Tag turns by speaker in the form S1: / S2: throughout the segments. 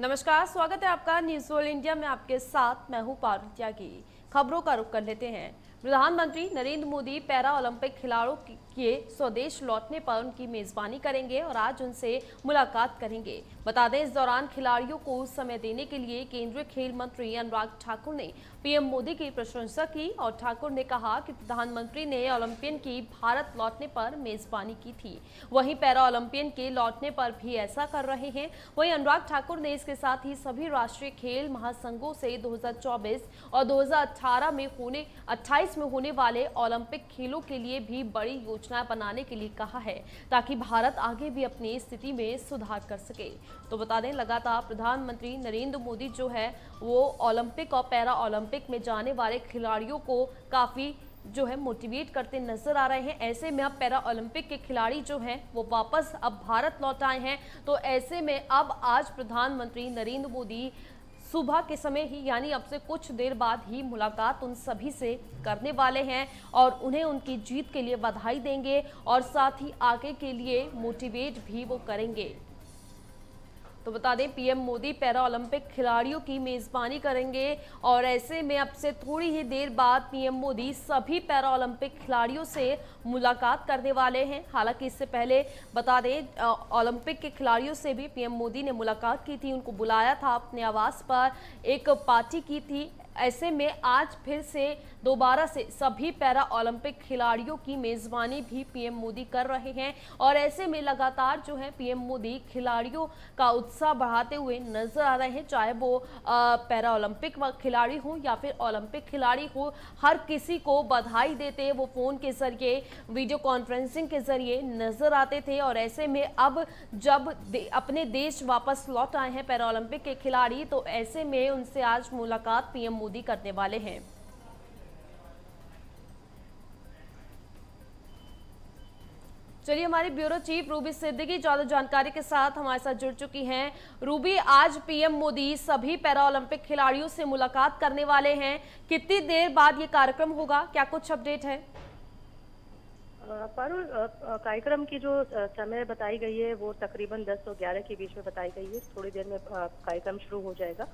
S1: नमस्कार, स्वागत है आपका न्यूज़ वर्ल्ड इंडिया में आपके साथ, मैं हूँ पारुल त्यागी खबरों का रुख कर लेते हैं। प्रधानमंत्री नरेंद्र मोदी पैरा ओलंपिक खिलाड़ियों के स्वदेश लौटने पर उनकी मेजबानी करेंगे और आज उनसे मुलाकात करेंगे। बता दें, इस दौरान खिलाड़ियों को समय देने के लिए केंद्रीय खेल मंत्री अनुराग ठाकुर ने पीएम मोदी की प्रशंसा की और ठाकुर ने कहा कि प्रधानमंत्री ने ओलंपियन की भारत लौटने पर मेजबानी की थी। वहीं पैरा ओलंपियन के लौटने पर भी ऐसा कर रहे हैं। वहीं अनुराग ठाकुर ने इसके साथ ही सभी राष्ट्रीय खेल महासंघों से 2024 और 2018 में होने 28 में होने वाले ओलंपिक खेलों के लिए भी बड़ी योजनाएँ बनाने के लिए कहा है, ताकि भारत आगे भी अपनी स्थिति में सुधार कर सके। तो बता दें, लगातार प्रधानमंत्री नरेंद्र मोदी जो है, वो ओलंपिक और पैरा ओलंपिक में जाने वाले खिलाड़ियों को काफ़ी जो है मोटिवेट करते नज़र आ रहे हैं। ऐसे में अब पैरा ओलंपिक के खिलाड़ी जो हैं, वो वापस अब भारत लौट आए हैं। तो ऐसे में अब आज प्रधानमंत्री नरेंद्र मोदी सुबह के समय ही, यानी अब से कुछ देर बाद ही मुलाकात उन सभी से करने वाले हैं और उन्हें उनकी जीत के लिए बधाई देंगे और साथ ही आगे के लिए मोटिवेट भी वो करेंगे। तो बता दें, पीएम मोदी पैरा ओलंपिक खिलाड़ियों की मेजबानी करेंगे और ऐसे में अब से थोड़ी ही देर बाद पीएम मोदी सभी पैरा ओलंपिक खिलाड़ियों से मुलाकात करने वाले हैं। हालाँकि इससे पहले बता दें ओलंपिक के खिलाड़ियों से भी पीएम मोदी ने मुलाकात की थी। उनको बुलाया था अपने आवास पर। एक पार्टी की थी। ऐसे में आज फिर से दोबारा से सभी पैरा ओलंपिक खिलाड़ियों की मेजबानी भी पीएम मोदी कर रहे हैं और ऐसे में लगातार जो है पीएम मोदी खिलाड़ियों का उत्साह बढ़ाते हुए नज़र आ रहे हैं चाहे वो पैरा ओलंपिक खिलाड़ी हो या फिर ओलंपिक खिलाड़ी हो हर किसी को बधाई देते वो फ़ोन के ज़रिए वीडियो कॉन्फ्रेंसिंग के ज़रिए नज़र आते थे और ऐसे में अब जब दे, अपने देश वापस लौट आए हैं पैरा ओलंपिक के खिलाड़ी तो ऐसे में उनसे आज मुलाकात पीएम मोदी करने वाले हैं। चलिए, हमारी ब्यूरो चीफ रूबी सिद्दीकी ज़्यादा जानकारी के साथ हमारे साथ जुड़ चुकी हैं। रूबी, आज पीएम मोदी सभी पैरा ओलंपिक खिलाड़ियों से मुलाकात करने वाले हैं। कितनी देर बाद ये कार्यक्रम होगा? क्या कुछ अपडेट है?
S2: पारुल कार्यक्रम की जो समय बताई गई है, वो तकरीबन 10 और 11 के बीच में बताई गई है। थोड़ी देर में कार्यक्रम शुरू हो जाएगा।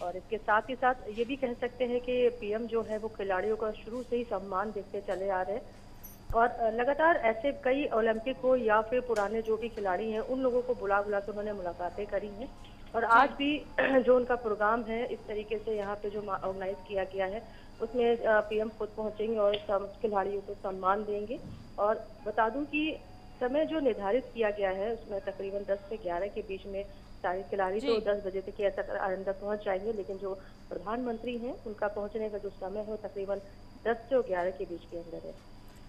S2: और इसके साथ ही साथ ये भी कह सकते हैं कि पीएम जो है वो खिलाड़ियों का शुरू से ही सम्मान देखते चले आ रहे हैं। और लगातार ऐसे कई ओलंपिक हो या फिर पुराने जो भी खिलाड़ी हैं उन लोगों को बुला बुला के उन्होंने मुलाकातें करी हैं। और आज भी जो उनका प्रोग्राम है इस तरीके से यहाँ पे जो ऑर्गेनाइज किया गया है उसमें पीएम खुद पहुँचेंगे और खिलाड़ियों को सम्मान देंगे। और बता दूँ कि समय जो निर्धारित किया गया है उसमें तकरीबन 10 से 11 के बीच में सारे खिलाड़ी तो 10 बजे तक ऐसा अंदर पहुँच जाएँगे लेकिन जो प्रधानमंत्री हैं उनका पहुँचने का जो समय है तकरीबन 10 से 11 के बीच के अंदर है।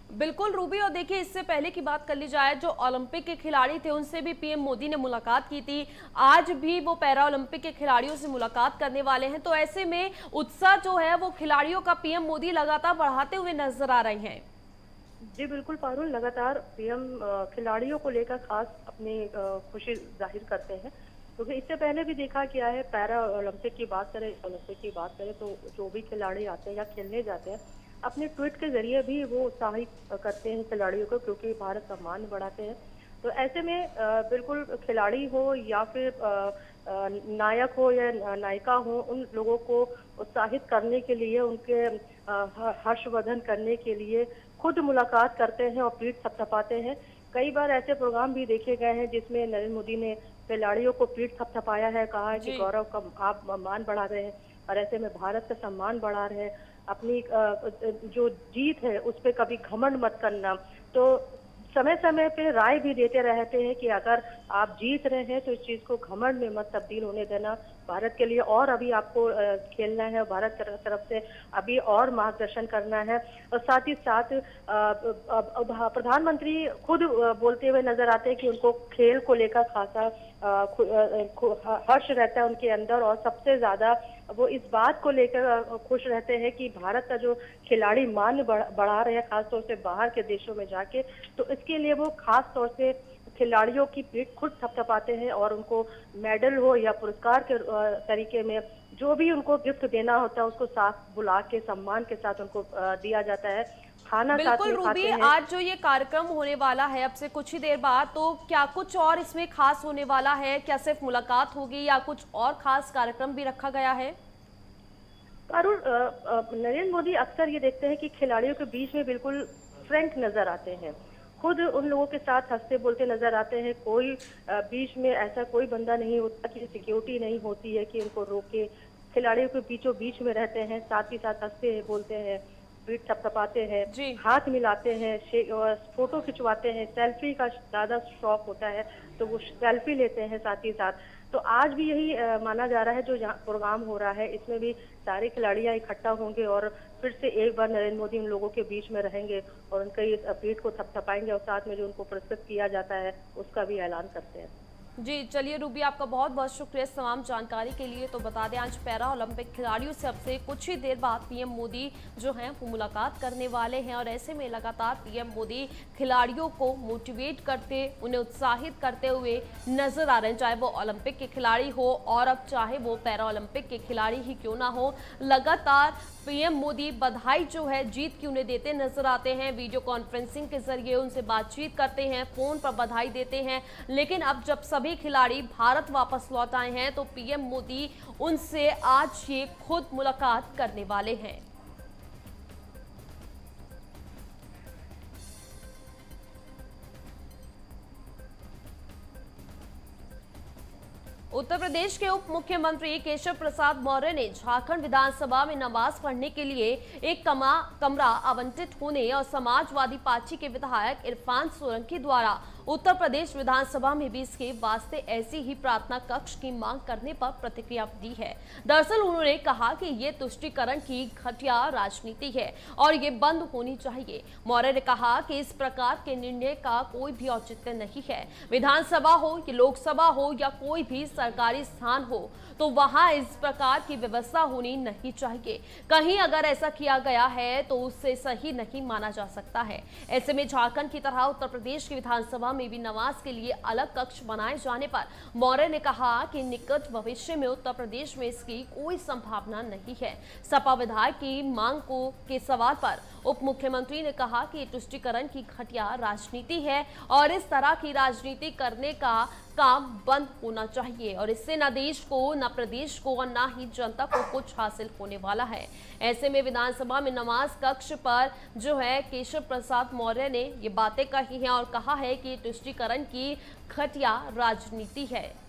S1: बिल्कुल रूबी और देखिए इससे पहले की बात कर ली जाए जो ओलंपिक के खिलाड़ी थे उनसे भी पीएम मोदी ने मुलाकात की थी। आज भी वो पैरा ओलंपिक के खिलाड़ियों से मुलाकात करने वाले हैं तो ऐसे में उत्साह जो है वो खिलाड़ियों का पीएम मोदी लगातार बढ़ाते हुए नज़र आ रहे हैं।
S2: जी बिल्कुल पारुल लगातार पीएम खिलाड़ियों को लेकर खास अपनी खुशी ज़ाहिर करते हैं। क्योंकि तो इससे पहले भी देखा गया है पैरा ओलंपिक की बात करें, ओलंपिक की बात करें तो जो भी खिलाड़ी आते हैं या खेलने जाते हैं, अपने ट्वीट के ज़रिए भी वो उत्साहित करते हैं खिलाड़ियों को क्योंकि भारत का मान बढ़ाते हैं। तो ऐसे में बिल्कुल खिलाड़ी हो या फिर नायक हो या नायिका हो, उन लोगों को उत्साहित करने के लिए, उनके हर्षवर्धन करने के लिए खुद मुलाकात करते हैं और पीठ थपथपाते हैं। कई बार ऐसे प्रोग्राम भी देखे गए हैं जिसमें नरेंद्र मोदी ने खिलाड़ियों को पीठ थपथपाया है कहा है कि गौरव का आप मान बढ़ा रहे हैं और ऐसे में भारत का सम्मान बढ़ा रहे हैं। अपनी जो जीत है उस पर कभी घमंड मत करना। तो समय समय पे राय भी देते रहते हैं कि अगर आप जीत रहे हैं तो इस चीज़ को घमंड में मत तब्दील होने देना। भारत के लिए और अभी आपको खेलना है भारत तरफ़ से अभी और मार्गदर्शन करना है। और साथ ही साथ प्रधानमंत्री खुद बोलते हुए नज़र आते हैं कि उनको खेल को लेकर खासा हर्ष रहता है उनके अंदर और सबसे ज़्यादा वो इस बात को लेकर खुश रहते हैं कि भारत का जो खिलाड़ी मान बढ़ा रहे हैं, खासतौर से बाहर के देशों में जाके तो इसके लिए वो खास तौर से खिलाड़ियों की पीठ खुद थपथपाते हैं और उनको मेडल हो या पुरस्कार के तरीके में जो भी उनको गिफ्ट देना होता है, उसको साथ बुला के, सम्मान के साथ उनको दिया जाता है। खाना
S1: बिल्कुल रूबी आज जो ये कार्यक्रम होने वाला है अब से कुछ ही देर बाद तो क्या कुछ और इसमें खास होने वाला है? क्या सिर्फ़ मुलाकात होगी या कुछ और खास कार्यक्रम भी रखा गया है?
S2: अरुण नरेंद्र मोदी अक्सर ये देखते हैं कि खिलाड़ियों के बीच में बिल्कुल फ्रेंक नज़र आते हैं। खुद उन लोगों के साथ हँसते बोलते नज़र आते हैं। कोई बीच में ऐसा कोई बंदा नहीं होता कि सिक्योरिटी नहीं होती है कि उनको रोके। खिलाड़ियों के बीचों बीच में रहते हैं साथ ही साथ हँसते बोलते हैं। पीठ थपथपाते हैं हाथ मिलाते हैं फ़ोटो खिंचवाते हैं सेल्फी का ज़्यादा शौक होता है तो वो सेल्फी लेते हैं साथ ही साथ। तो आज भी यही आ, माना जा रहा है जो यहाँ प्रोग्राम हो रहा है इसमें भी सारे खिलाड़ियाँ इकट्ठा होंगे और फिर से एक बार नरेंद्र मोदी उन लोगों के बीच में रहेंगे और उनके पीठ को थपथपाएँगे और साथ में जो उनको पुरस्कृत किया जाता है उसका भी ऐलान करते हैं।
S1: जी, चलिए रूबी, आपका बहुत बहुत शुक्रिया इस तमाम जानकारी के लिए। तो बता दें, आज पैरा ओलंपिक खिलाड़ियों से अब से कुछ ही देर बाद पीएम मोदी जो हैं, वो मुलाकात करने वाले हैं और ऐसे में लगातार पीएम मोदी खिलाड़ियों को मोटिवेट करते, उन्हें उत्साहित करते हुए नज़र आ रहे हैं। चाहे वो ओलंपिक के खिलाड़ी हो और अब चाहे वो पैरा ओलंपिक के खिलाड़ी ही क्यों ना हो, लगातार पीएम मोदी बधाई जो है, जीत की उन्हें देते नज़र आते हैं। वीडियो कॉन्फ्रेंसिंग के ज़रिए उनसे बातचीत करते हैं, फ़ोन पर बधाई देते हैं। लेकिन अब जब सभी खिलाड़ी भारत वापस लौट आए हैं तो पीएम मोदी उनसे आज ये खुद मुलाकात करने वाले हैं। उत्तर प्रदेश के उप मुख्यमंत्री केशव प्रसाद मौर्य ने झारखंड विधानसभा में नमाज़ पढ़ने के लिए एक कमा, कमरा आवंटित होने और समाजवादी पार्टी के विधायक इरफान सोलंकी द्वारा उत्तर प्रदेश विधानसभा में भी इसके वास्ते ऐसी ही प्रार्थना कक्ष की मांग करने पर प्रतिक्रिया दी है। दरअसल उन्होंने कहा कि ये तुष्टिकरण की घटिया राजनीति है और ये बंद होनी चाहिए। मौर्य ने कहा कि इस प्रकार के निर्णय का कोई भी औचित्य नहीं है। विधानसभा हो या लोकसभा हो या कोई भी सरकारी स्थान हो तो वहाँ इस प्रकार की व्यवस्था होनी नहीं चाहिए। कहीं अगर ऐसा किया गया है तो उससे सही नहीं माना जा सकता है। ऐसे में झारखंड की तरह उत्तर प्रदेश की विधानसभा में भी नमाज़ के लिए अलग कक्ष बनाए जाने पर मौर्य ने कहा कि निकट भविष्य में उत्तर प्रदेश में इसकी कोई संभावना नहीं है। सपा विधायक की मांग को, के सवाल पर उप मुख्यमंत्री ने कहा कि तुष्टिकरण की घटिया राजनीति है और इस तरह की राजनीति करने का काम बंद होना चाहिए और इससे न देश को, न प्रदेश को और न ही जनता को कुछ हासिल होने वाला है। ऐसे में विधानसभा में नमाज़ कक्ष पर जो है केशव प्रसाद मौर्य ने ये बातें कही हैं और कहा है कि तुष्टिकरण की घटिया राजनीति है।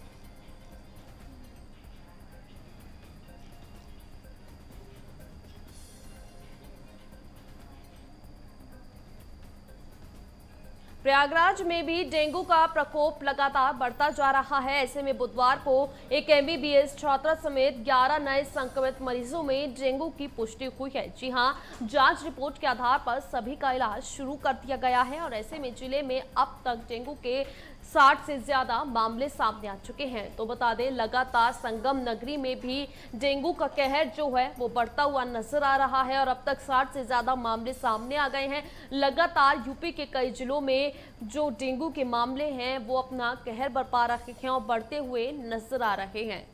S1: प्रयागराज में भी डेंगू का प्रकोप लगातार बढ़ता जा रहा है। ऐसे में बुधवार को एक एमबीबीएस छात्रा समेत 11 नए संक्रमित मरीजों में डेंगू की पुष्टि हुई है। जी हाँ, जाँच रिपोर्ट के आधार पर सभी का इलाज शुरू कर दिया गया है और ऐसे में ज़िले में अब तक डेंगू के 60 से ज़्यादा मामले सामने आ चुके हैं। तो बता दें, लगातार संगम नगरी में भी डेंगू का कहर जो है, वो बढ़ता हुआ नज़र आ रहा है और अब तक 60 से ज़्यादा मामले सामने आ गए हैं। लगातार यूपी के कई जिलों में जो डेंगू के मामले हैं, वो अपना कहर बरपा रखे हैं और बढ़ते हुए नज़र आ रहे हैं।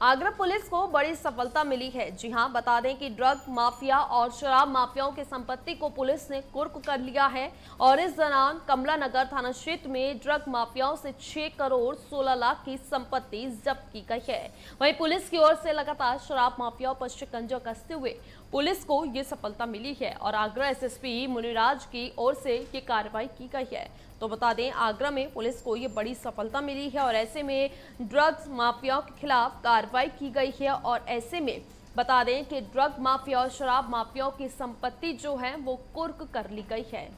S1: आगरा पुलिस को बड़ी सफलता मिली है। जी हाँ, बता दें कि ड्रग माफिया और शराब माफियाओं की संपत्ति को पुलिस ने कुर्क कर लिया है और इस दौरान कमला नगर थाना क्षेत्र में ड्रग माफियाओं से 6 करोड़ 16 लाख की संपत्ति जब्त की गई है। वहीं पुलिस की ओर से लगातार शराब माफियाओं पर शिकंजा कसते हुए पुलिस को ये सफलता मिली है और आगरा एसएसपी मुनिराज की ओर से ये कार्रवाई की गई है। तो बता दें, आगरा में पुलिस को ये बड़ी सफलता मिली है और ऐसे में ड्रग्स माफियाओं के खिलाफ कार्रवाई की गई है और ऐसे में बता दें कि ड्रग माफिया और शराब माफियाओं की संपत्ति जो है वो कुर्क कर ली गई है।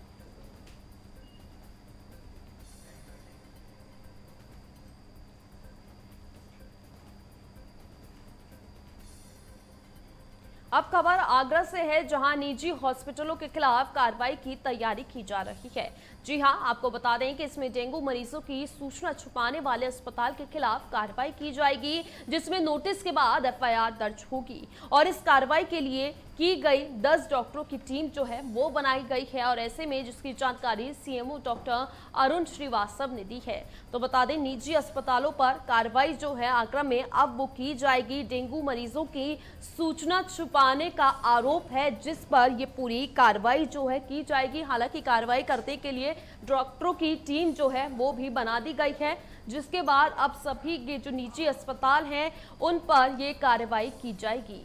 S1: अब खबर आगरा से है, जहाँ निजी हॉस्पिटलों के खिलाफ कार्रवाई की तैयारी की जा रही है। जी हाँ, आपको बता दें कि इसमें डेंगू मरीजों की सूचना छुपाने वाले अस्पताल के खिलाफ कार्रवाई की जाएगी, जिसमें नोटिस के बाद एफआईआर दर्ज होगी। और इस कार्रवाई के लिए की गई 10 डॉक्टरों की टीम जो है वो बनाई गई है और ऐसे में जिसकी जानकारी सीएमओ डॉक्टर अरुण श्रीवास्तव ने दी है। तो बता दें, निजी अस्पतालों पर कार्रवाई जो है आगरा में अब वो की जाएगी। डेंगू मरीजों की सूचना छुपाने का आरोप है, जिस पर ये पूरी कार्रवाई जो है की जाएगी। हालाँकि कार्रवाई करने के लिए डॉक्टरों की टीम जो है वो भी बना दी गई है, जिसके बाद अब सभी जो निजी अस्पताल हैं, उन पर ये कार्रवाई की जाएगी।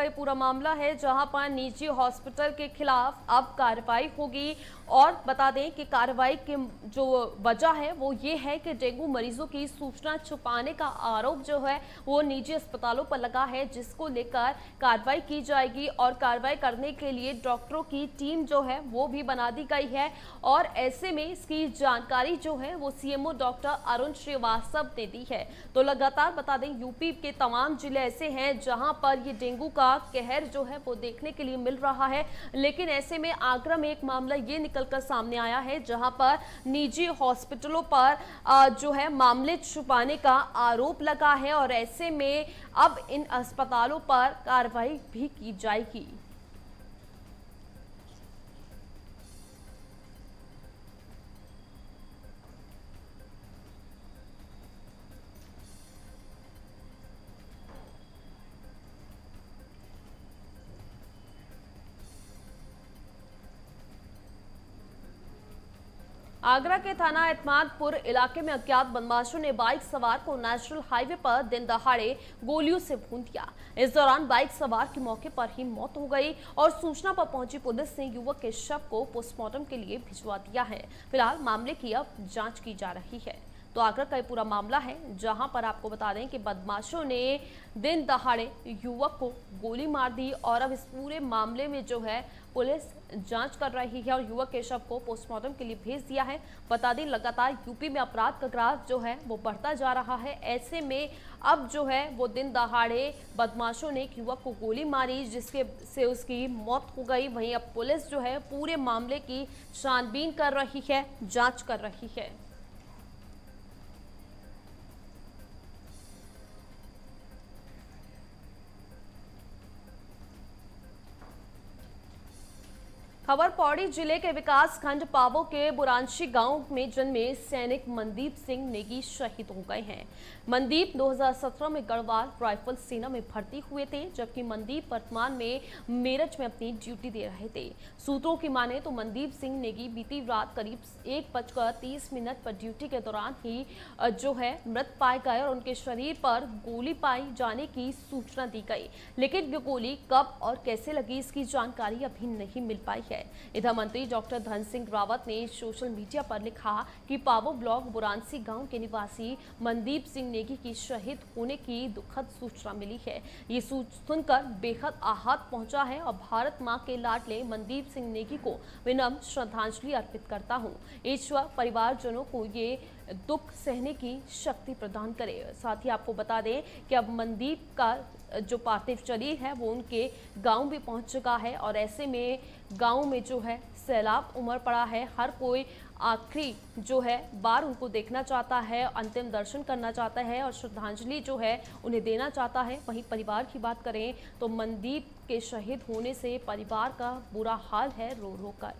S1: का ये पूरा मामला है, जहाँ पर निजी हॉस्पिटल के खिलाफ अब कार्रवाई होगी। और बता दें कि कार्रवाई की जो वजह है, वो ये है कि डेंगू मरीजों की सूचना छुपाने का आरोप जो है, वो निजी अस्पतालों पर लगा है, जिसको लेकर कार्रवाई की जाएगी। और कार्रवाई करने के लिए डॉक्टरों की टीम जो है, वो भी बना दी गई है। और ऐसे में इसकी जानकारी जो है, वो सीएमओ डॉक्टर अरुण श्रीवास्तव ने दी है। तो लगातार बता दें, यूपी के तमाम ज़िले ऐसे हैं, जहाँ पर ये डेंगू का कहर जो है वो देखने के लिए मिल रहा है। लेकिन ऐसे में आगरा में एक मामला ये निकलकर सामने आया है, जहाँ पर निजी हॉस्पिटलों पर जो है मामले छुपाने का आरोप लगा है और ऐसे में अब इन अस्पतालों पर कार्रवाई भी की जाएगी। आगरा के थाना एतमादपुर इलाके में अज्ञात बदमाशों ने बाइक सवार को नेशनल हाईवे पर दिन दहाड़े गोलियों से भून दिया। इस दौरान बाइक सवार की मौके पर ही मौत हो गई और सूचना पर पहुँची पुलिस ने युवक के शव को पोस्टमार्टम के लिए भिजवा दिया है। फ़िलहाल मामले की अब जाँच की जा रही है। तो आगरा का पूरा मामला है, जहाँ पर आपको बता दें कि बदमाशों ने दिन दहाड़े युवक को गोली मार दी और अब इस पूरे मामले में जो है पुलिस जाँच कर रही है और युवक के शव को पोस्टमार्टम के लिए भेज दिया है। बता दें, लगातार यूपी में अपराध का ग्राफ जो है वो बढ़ता जा रहा है। ऐसे में अब जो है वो दिन दहाड़े बदमाशों ने एक युवक को गोली मारी, जिसके से उसकी मौत हो गई। वहीं अब पुलिस जो है पूरे मामले की छानबीन कर रही है, जाँच कर रही है। खबर पौड़ी ज़िले के विकास खंड पावो के बुरांशी गाँव में जन्मे सैनिक मनदीप सिंह नेगी शहीद हो गए हैं। मनदीप 2017 में गढ़वाल राइफल सेना में भर्ती हुए थे, जबकि मनदीप वर्तमान में मेरठ में अपनी ड्यूटी दे रहे थे। सूत्रों की माने तो मनदीप सिंह नेगी बीती रात करीब एक बजकर तीस मिनट पर ड्यूटी के दौरान ही जो है, मृत पाए गए और उनके शरीर पर गोली पाई जाने की सूचना दी गई। लेकिन ये गोली कब और कैसे लगी, इसकी जानकारी अभी नहीं मिल पाई है। है। इधर मंत्री डॉक्टर धन सिंह रावत ने सोशल मीडिया पर लिखा कि पावो ब्लॉक बुरानसी गाँव के निवासी मनदीप सिंह नेगी की शहीद होने की दुखद सूचना मिली है। ये सुनकर बेहद आहत पहुँचा है और भारत माँ के लाडले मनदीप सिंह नेगी को विनम्र श्रद्धांजलि अर्पित करता हूँ। ईश्वर परिवारजनों को ये दुख सहने की शक्ति प्रदान करे। साथ ही आपको बता दें कि अब मनदीप का जो पार्थिव शरीर है, वो उनके गाँव भी पहुँच चुका है और ऐसे में गाँव में जो है, सैलाब उमड़ पड़ा है। हर कोई आखिरी जो है, बार उनको देखना चाहता है, अंतिम दर्शन करना चाहता है और श्रद्धांजलि जो है, उन्हें देना चाहता है। वहीं परिवार की बात करें तो मनदीप के शहीद होने से परिवार का बुरा हाल है रो रो कर।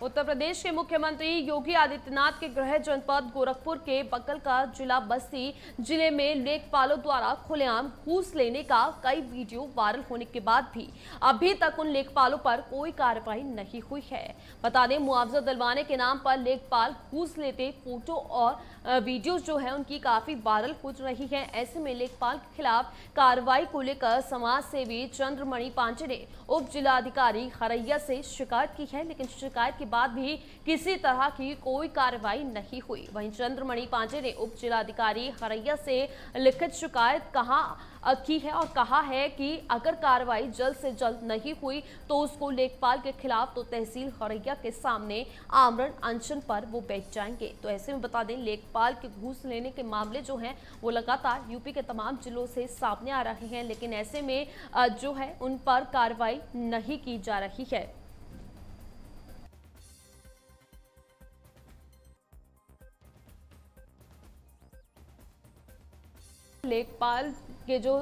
S1: उत्तर प्रदेश के मुख्यमंत्री योगी आदित्यनाथ के गृह जनपद गोरखपुर के बकल का जिला बस्ती ज़िले में लेखपालों द्वारा खुलेआम घूस लेने का कई वीडियो वायरल होने के बाद भी अभी तक उन लेखपालों पर कोई कार्रवाई नहीं हुई है। बता दें, मुआवजा दिलवाने के नाम पर लेखपाल घूस लेते फ़ोटो और वीडियो जो है, उनकी काफ़ी वायरल हो रही है। ऐसे में लेखपाल के खिलाफ कार्रवाई को लेकर समाज सेवी चंद्रमणि पांचे ने उप जिलाधिकारी हरैया से शिकायत की है, लेकिन शिकायत के बाद भी किसी तरह की कोई कार्रवाई नहीं हुई। वहीं चंद्रमणि पांचे ने उप जिलाधिकारी हरैया से लिखित शिकायत कहा की है और कहा है कि अगर कार्रवाई जल्द से जल्द नहीं हुई तो उसको लेखपाल के खिलाफ तो तहसील हरैया के सामने आमरण अनशन पर वो बैठ जाएँगे। तो ऐसे में बता दें, लेखपाल के घूस लेने के मामले जो हैं, वो लगातार यूपी के तमाम जिलों से सामने आ रहे हैं, लेकिन ऐसे में जो है, उन पर कार्रवाई नहीं की जा रही है। लेखपाल के जो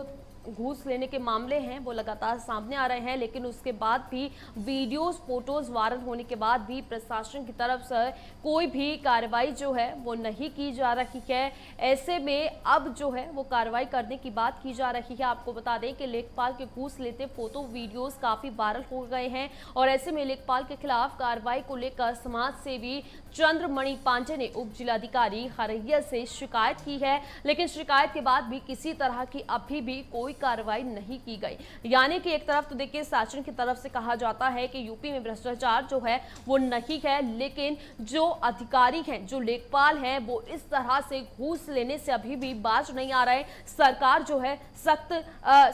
S1: घूस लेने के मामले हैं, वो लगातार सामने आ रहे हैं, लेकिन उसके बाद भी वीडियोस फ़ोटोज़ वायरल होने के बाद भी प्रशासन की तरफ़ से कोई भी कार्रवाई जो है, वो नहीं की जा रही है। ऐसे में अब जो है, वो कार्रवाई करने की बात की जा रही है। आपको बता दें कि लेखपाल के घूस लेते फ़ोटो वीडियोज़ काफ़ी वायरल हो गए हैं और ऐसे में लेखपाल के खिलाफ कार्रवाई को लेकर समाज सेवी चंद्रमणि पांडे ने उप जिलाधिकारी हरैया से शिकायत की है। लेकिन शिकायत के बाद भी किसी तरह की अभी भी कोई कार्रवाई नहीं की गई। यानी कि एक तरफ़ तो देखिए शासन की तरफ़ से कहा जाता है कि यूपी में भ्रष्टाचार जो है, वो नहीं है, लेकिन जो अधिकारी हैं, जो लेखपाल हैं, वो इस तरह से घूस लेने से अभी भी बाज नहीं आ रहे। सरकार जो है, सख्त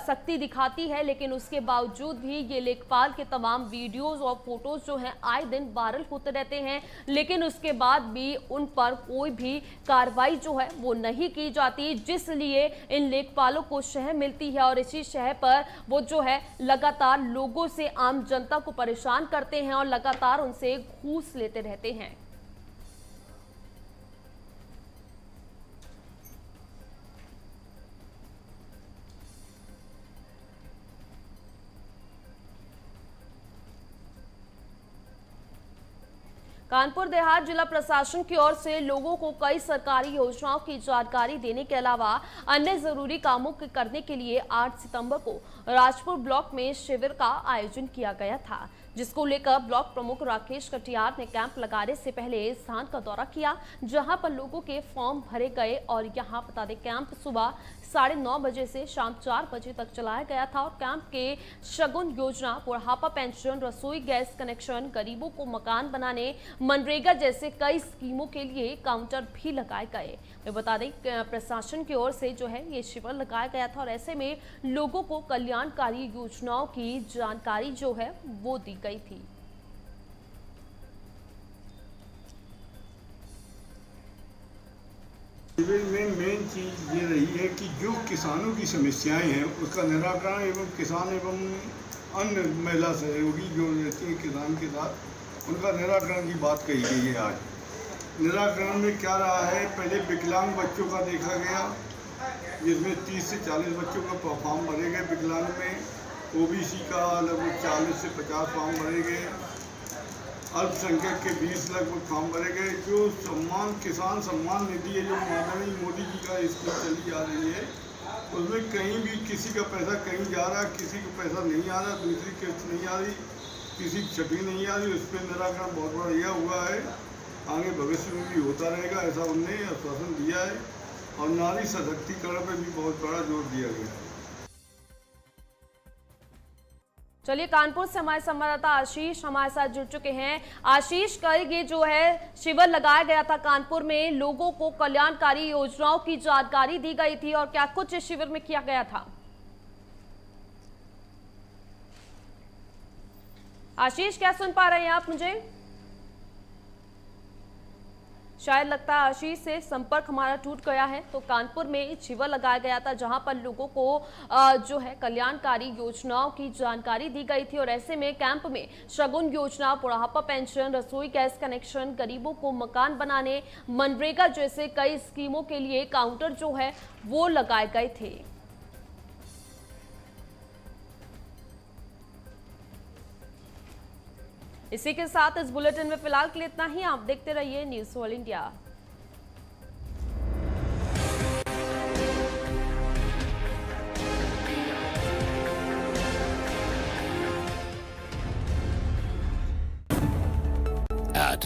S1: सख्ती दिखाती है, लेकिन उसके बावजूद भी ये लेखपाल के तमाम वीडियोज़ और फ़ोटोज़ जो है, आए दिन वायरल होते रहते हैं। लेकिन उसके बाद भी उन पर कोई भी कार्रवाई जो है, वो नहीं की जाती, जिसलिए इन लेखपालों को शह मिलती है और इसी शहर पर वो जो है लगातार लोगों से आम जनता को परेशान करते हैं और लगातार उनसे घूस लेते रहते हैं। कानपुर देहात जिला प्रशासन की ओर से लोगों को कई सरकारी योजनाओं की जानकारी देने के अलावा अन्य ज़रूरी कामों के करने के लिए 8 सितंबर को राजपुर ब्लॉक में शिविर का आयोजन किया गया था। जिसको लेकर ब्लॉक प्रमुख राकेश कटियार ने कैंप लगाने से पहले स्थान का दौरा किया, जहाँ पर लोगों के फॉर्म भरे गए और यहाँ बता दें कैंप सुबह साढ़े नौ बजे से शाम चार बजे तक चलाया गया था और कैंप के शगुन योजना, बुढ़ापा पेंशन, रसोई गैस कनेक्शन, गरीबों को मकान बनाने, मनरेगा जैसे कई स्कीमों के लिए काउंटर भी लगाए गए। मैं बता दें प्रशासन की ओर से जो है ये शिविर लगाया गया था और ऐसे में लोगों को कल्याणकारी योजनाओं की जानकारी जो है वो दी गई थी।
S3: शिविर में मेन चीज़ ये रही है कि जो किसानों की समस्याएँ हैं, उसका निराकरण एवं किसान एवं अन्य महिला सहयोगी जो रहती है किसान के साथ, उनका निराकरण की बात कही गई है आज। निराकरण में क्या रहा है? पहले विकलांग बच्चों का देखा गया, जिसमें 30 से 40 बच्चों का फॉर्म भरे गए विकलांग में। ओबीसी का लगभग 40 से 50 फॉर्म भरे गए अल्पसंख्यक के बीस लगभग फॉर्म भरे गए जो सम्मान, किसान सम्मान निधि है, जो माननीय मोदी जी का स्कीम चली जा रही है, उसमें कहीं भी किसी का पैसा कहीं जा रहा है किसी को पैसा नहीं आ रहा, दूसरी किस्त नहीं आ रही, किसी की छठी नहीं आ रही, उस पर निराकरण बहुत बढ़िया हुआ है। आगे भविष्य में भी होता रहेगा, ऐसा उनने आश्वासन दिया है। और नारी सशक्तिकरण पर भी बहुत बड़ा ज़ोर दिया गया है।
S1: चलिए, कानपुर से हमारे संवाददाता आशीष हमारे साथ जुड़ चुके हैं। आशीष, कल ये जो है, शिविर लगाया गया था कानपुर में, लोगों को कल्याणकारी योजनाओं की जानकारी दी गई थी और क्या कुछ इस शिविर में किया गया था? आशीष, क्या सुन पा रहे हैं आप मुझे? शायद लगता है आशीष से संपर्क हमारा टूट गया है। तो कानपुर में शिविर लगाया गया था, जहाँ पर लोगों को जो है, कल्याणकारी योजनाओं की जानकारी दी गई थी। और ऐसे में कैंप में शगुन योजना, बुढ़ापा पेंशन, रसोई गैस कनेक्शन, गरीबों को मकान बनाने, मनरेगा जैसे कई स्कीमों के लिए काउंटर जो है, वो लगाए गए थे। इसी के साथ इस बुलेटिन में फ़िलहाल के लिए इतना ही। आप देखते रहिए न्यूज़ ऑल इंडिया।
S4: At